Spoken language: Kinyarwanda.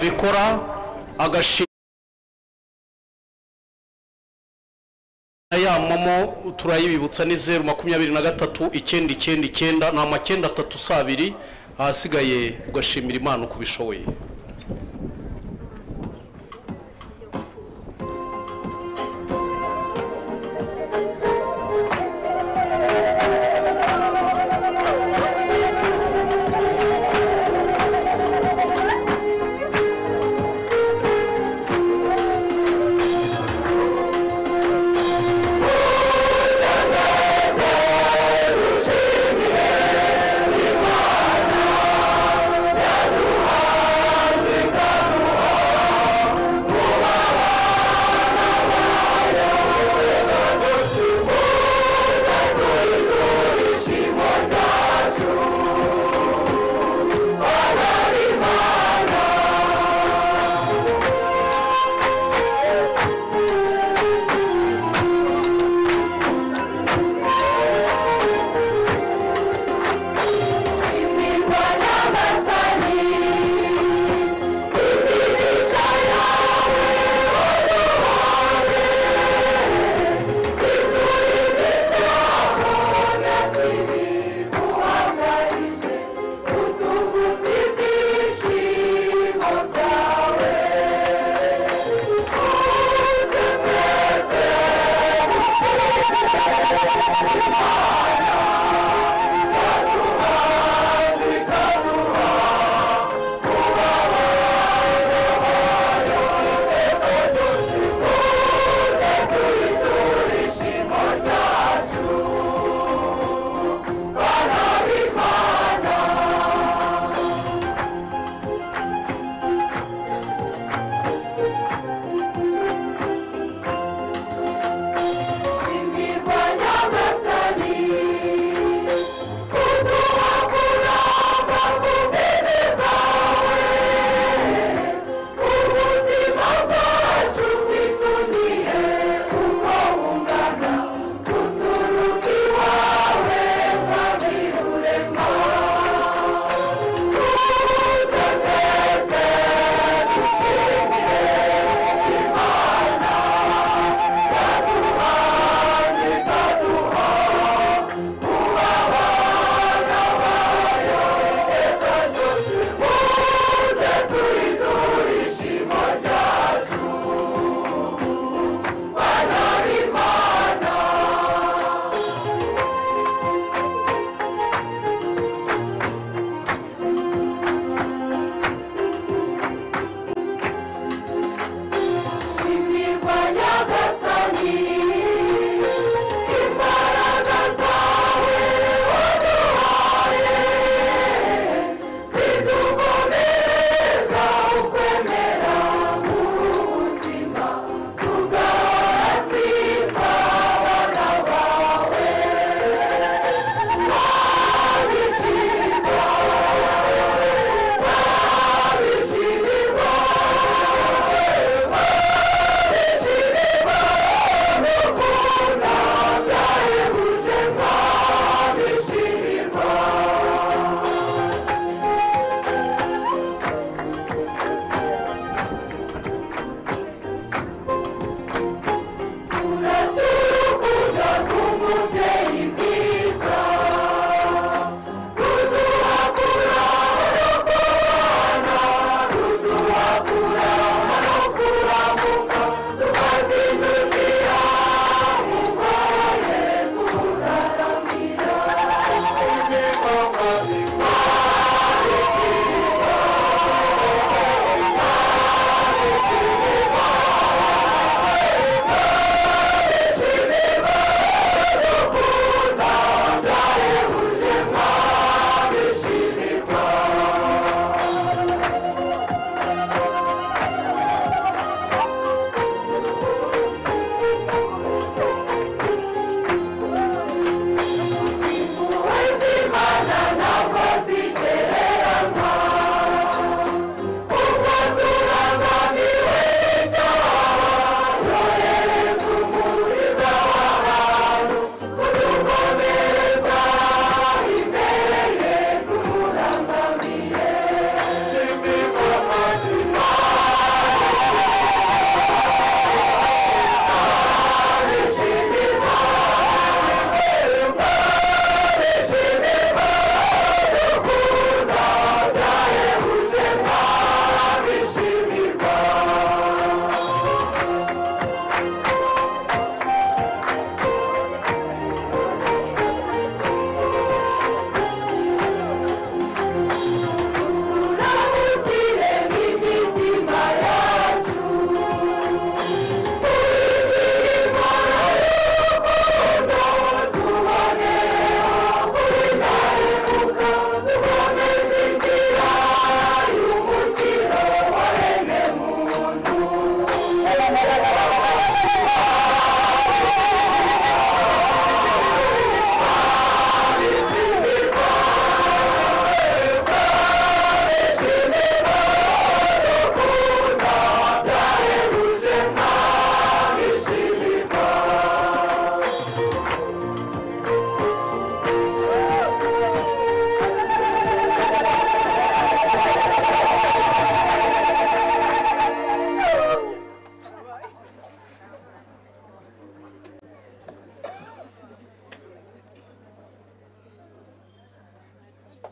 bikora agashira ya momo turayibibutsa ni zeru makumyabiri na gatatu icyenda icyenda icyenda ni amacyenda atatu si abiri ahasigaye ugashimira imana uko ubishoboye